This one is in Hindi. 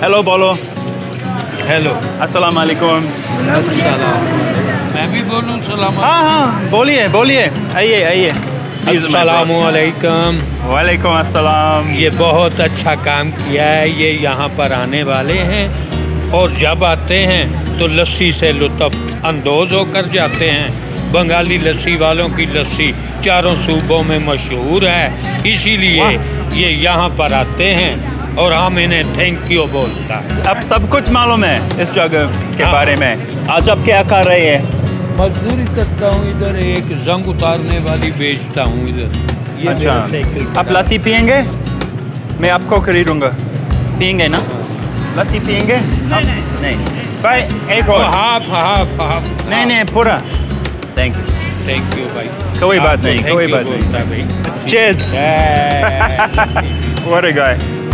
हेलो बोलो हेलो अस्सलाम वालेकुम मैं भी बोलूँ सलाम हाँ हाँ बोलिए बोलिए। आइए आइए। असलामुअलैकुम वालेकुम अस्सलाम। ये बहुत अच्छा काम किया है। ये यहाँ पर आने वाले हैं और जब आते हैं तो लस्सी से लुत्फ अंदोज होकर जाते हैं। बंगाली लस्सी वालों की लस्सी चारों सूबों में मशहूर है। इसीलिए ये यहाँ पर आते हैं। और हम इन्हें थैंक यू बोलता है। अब सब कुछ मालूम है इस जगह के हाँ। बारे में। आज आप क्या कर रहे हैं? मजदूरी करता हूँ इधर एक जंग उतारने वाली बेचता हूँ इधर। ये अच्छा। आप लस्सी पियेंगे? मैं आपको खरीदूँगा। पियेंगे ना? लस्सी पियेंगे? नहीं नहीं। भाई एक और। Half half half. नहीं नहीं पूरा। थैंक यू थैंक यू भाई। कोई बात नहीं, कोई बात नहीं। बोलता भाई। Cheers. Yeah. What a guy.